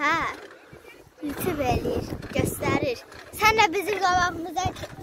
hə, YouTube eləyir, göstərir. Sən də bizim qabağımıza çıx.